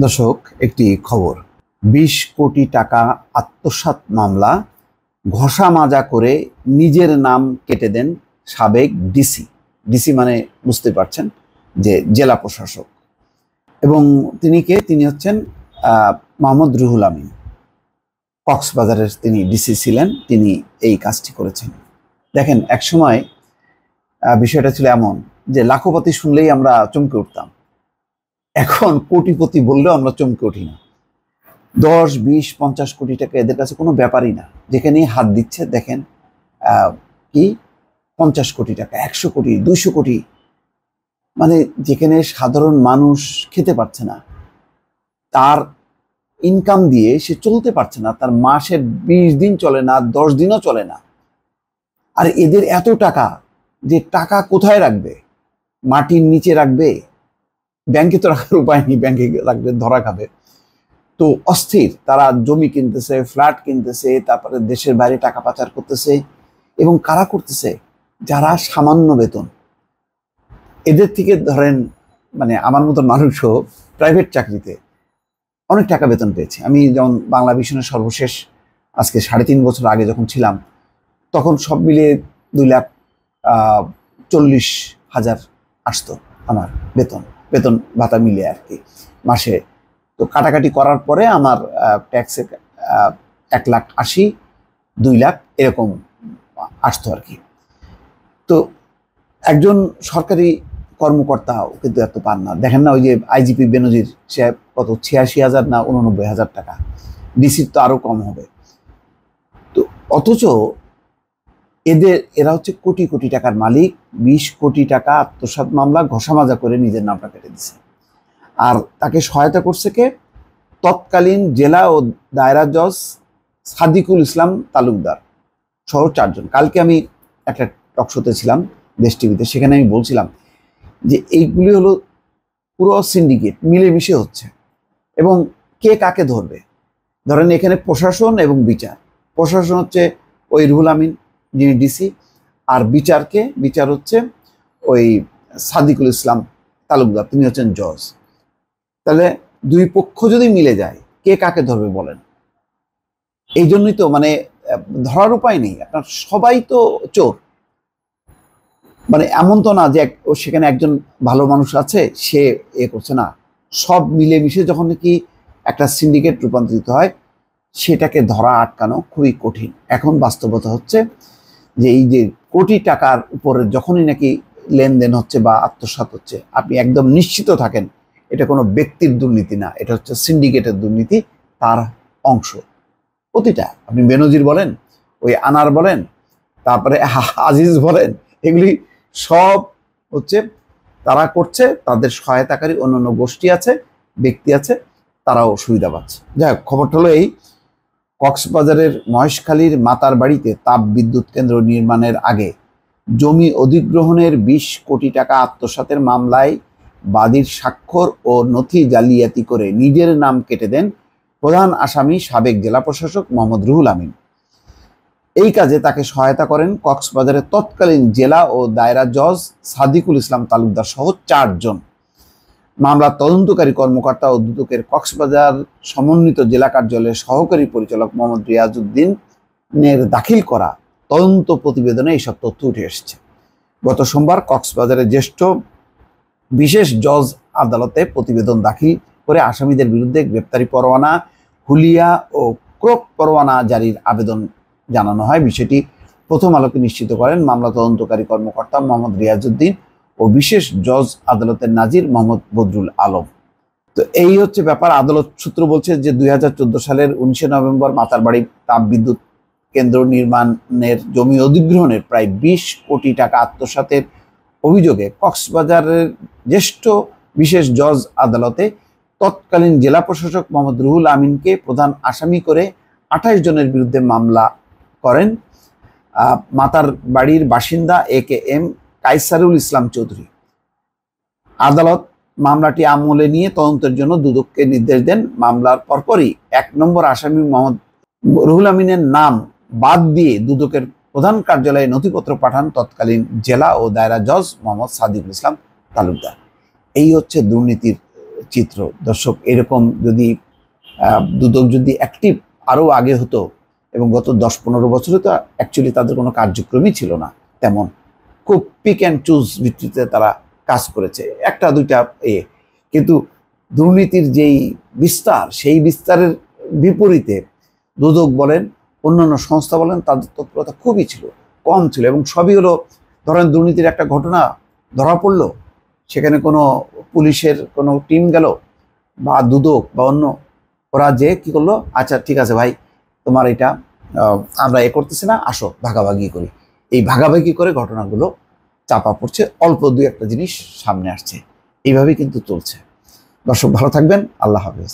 দর্শক, একটি খবর। বিশ কোটি টাকা আত্মসাৎ মামলা ঘষা মাজা করে নিজের নাম কেটে দেন সাবেক ডিসি। ডিসি মানে বুঝতে পারছেন যে জেলা প্রশাসক। এবং তিনি কে? তিনি হচ্ছেন মোহাম্মদ রুহুল আমিন। কক্সবাজারের তিনি ডিসি ছিলেন, তিনি এই কাজটি করেছেন। দেখেন, একসময় বিষয়টা ছিল এমন যে লাখপতি শুনলেই আমরা চমকে উঠতাম। এখন কোটিপতি বললেও আমরা চমকে উঠি না। দশ, বিশ, পঞ্চাশ কোটি টাকা এদের কাছে কোনো ব্যাপারই না। যেখানেই হাত দিচ্ছে, দেখেন কি? পঞ্চাশ কোটি টাকা, একশো কোটি, দুইশো কোটি। মানে যেখানে সাধারণ মানুষ খেতে পারছে না, তার ইনকাম দিয়ে সে চলতে পারছে না, তার মাসের বিশ দিন চলে না, দশ দিনও চলে না। আর এদের এত টাকা, যে টাকা কোথায় রাখবে? মাটির নিচে রাখবে? ব্যাংকে তো রাখার উপায় নেই, ব্যাংকে রাখবে ধরা খাবে। তো অস্থির, তারা জমি কিনতেছে, ফ্ল্যাট কিনতেছে, তারপরে দেশের বাইরে টাকা পাচার করতেছে এবং কারা করতেছে? যারা সামান্য বেতন। এদের থেকে ধরেন মানে আমার মতো মানুষও প্রাইভেট চাকরিতে অনেক টাকা বেতন পেয়েছে। আমি যেমন বাংলা মিশনের সর্বশেষ, আজকে সাড়ে তিন বছর আগে যখন ছিলাম, তখন সব মিলিয়ে দুই লাখ চল্লিশ হাজার আসতো। আমার বেতন বেতন ভাতা মিলে আর কি। মাসে তো কাটাকাটি করার পরে আমার ট্যাক্সে এক লাখ আশি, দুই লাখ এরকম আসতো আর কি। তো একজন সরকারি কর্মকর্তাও কিন্তু এত পান না। দেখেন না ওই যে আইজিপি বেনজির, সে কত, ছিয়াশি হাজার না উননব্বই হাজার টাকা? ডিসির তো আরও কম হবে। তো অথচ এদের, এরা হচ্ছে কোটি কোটি টাকার মালিক, বিশ কোটি টাকা আত্মসাৎ মামলা ঘষামাজা করে নিজের নামটা কেটে দিছে। আর তাকে সহায়তা করছে কে? তৎকালীন জেলা ও দায়রা জজ সাদিকুল ইসলাম তালুকদার সহ চারজন। কালকে আমি একটা টকশোতে ছিলাম দেশ টিভিতে, সেখানে আমি বলছিলাম যে এইগুলি হলো পুরো সিন্ডিকেট, মিলেমিশে হচ্ছে। এবং কে কাকে ধরবে? ধরেন এখানে প্রশাসন এবং বিচার। প্রশাসন হচ্ছে ওই রুহুল আমিন যিনি ডিসি আর বিচারকে, বিচার হচ্ছে ওই সাদিকুল ইসলাম তালুকদার, তিনি হচ্ছেন জজ। তাহলে দুই পক্ষ যদি মিলে যায়, কে কাকে ধরবে বলেন? এই জন্যই তো মানে ধরার উপায় নেই। আপনার সবাই তো চোর। মানে এমন তো না যে সেখানে একজন ভালো মানুষ আছে, সে এ করছে না। সব মিলেমিশে যখন নাকি একটা সিন্ডিকেট রূপান্তরিত হয়, সেটাকে ধরা আটকানো খুবই কঠিন। এখন বাস্তবতা হচ্ছে যে এই যে কোটি টাকার উপরে যখনই নাকি লেনদেন হচ্ছে বা আত্মসাৎ হচ্ছে, আপনি একদম নিশ্চিত থাকেন, এটা কোনো ব্যক্তির দুর্নীতি না, এটা হচ্ছে সিন্ডিকেটের দুর্নীতি, তার অংশ। প্রতিটা, আপনি বেনজির বলেন, ওই আনার বলেন, তারপরে আজিজ বলেন, এগুলি সব হচ্ছে তারা করছে, তাদের সহায়তাকারী অন্যান্য গোষ্ঠী আছে, ব্যক্তি আছে, তারাও সুবিধা পাচ্ছে। যাই হোক, খবরটা হলো এই কক্সবাজারের মহেশখালীর মাতার বাড়িতে তাপ বিদ্যুৎ কেন্দ্র নির্মাণের আগে জমি অধিগ্রহণের বিশ কোটি টাকা আত্মসাতের মামলায় বাদীর স্বাক্ষর ও নথি জালিয়াতি করে নিজের নাম কেটে দেন প্রধান আসামি সাবেক জেলা প্রশাসক মোহাম্মদ রুহুল আমিন। এই কাজে তাকে সহায়তা করেন কক্সবাজারের তৎকালীন জেলা ও দায়রা জজ সাদিকুল ইসলাম তালুকদার সহ চারজন। মামলার তদন্তকারী কর্মকর্তা ও দুদকের কক্সবাজার সমন্বিত জেলা কার্যালয়ের সহকারী পরিচালক মোহাম্মদ রিয়াজউদ্দিনের দাখিল করা তদন্ত প্রতিবেদনে এইসব তথ্য উঠে এসেছে। গত সোমবার কক্সবাজারের জ্যেষ্ঠ বিশেষ জজ আদালতে প্রতিবেদন দাখিল করে আসামিদের বিরুদ্ধে গ্রেপ্তারি পরোয়ানা, হুলিয়া ও ক্রোক পরোয়ানা জারির আবেদন জানানো হয়। বিষয়টি প্রথম আলোকে নিশ্চিত করেন মামলা তদন্তকারী কর্মকর্তা মোহাম্মদ রিয়াজউদ্দিন ও বিশেষ জজ আদালতের নাজির মোহাম্মদ বদরুল আলম। তো এই হচ্ছে ব্যাপার। আদালত সূত্র বলছে যে দুই সালের উনিশে নভেম্বর মাতারবাড়ি তাপ বিদ্যুৎ কেন্দ্র নির্মাণের জমি অধিগ্রহণের প্রায় বিশ কোটি টাকা আত্মসাতের অভিযোগে কক্সবাজারের জ্যেষ্ঠ বিশেষ জজ আদালতে তৎকালীন জেলা প্রশাসক মোহাম্মদ রুহুল আমিনকে প্রধান আসামি করে আঠাশ জনের বিরুদ্ধে মামলা করেন। মাতার বাড়ির বাসিন্দা এ কে এম কাইসারুল ইসলাম চৌধুরী। আদালত মামলাটি আমলে নিয়ে তদন্তের জন্য দুদককে নির্দেশ দেন। মামলার পরপরই এক নম্বর আসামি মোহাম্মদ রুহুল আমিনের নাম বাদ দিয়ে দুদকের প্রধান কার্যালয়ে নথিপত্র পাঠান তৎকালীন জেলা ও দায়রা জজ মোহাম্মদ সাদিকুল ইসলাম তালুকদার। এই হচ্ছে দুর্নীতির চিত্র। দর্শক, এরকম যদি দুদক যদি অ্যাক্টিভ আরও আগে হতো এবং গত দশ পনেরো বছরে তো অ্যাকচুয়ালি তাদের কোনো কার্যক্রমই ছিল না, তেমন। খুব পিক অ্যান্ড চুজ ভিত্তিতে তারা কাজ করেছে। একটা, দুইটা এ। কিন্তু দুর্নীতির যেই বিস্তার, সেই বিস্তারের বিপরীতে দুদক বলেন, অন্যান্য সংস্থা বলেন, তাদের তৎপরতা খুবই ছিল, কম ছিল এবং সবই হলো, ধরেন দুর্নীতির একটা ঘটনা ধরা পড়ল, সেখানে কোনো পুলিশের কোনো টিম গেল বা দুদক বা অন্য, ওরা যে কি করল আচ্ছা ঠিক আছে ভাই, তোমার এটা আমরা এ করতেছি না, আসো, ভাগাভাগি করি। এই ভাগাভাগি করে ঘটনাগুলো চাপা পড়ছে, অল্প দুই একটা জিনিস সামনে আসছে। এইভাবেই কিন্তু চলছে। দর্শক ভালো থাকবেন, আল্লাহ হাফেজ।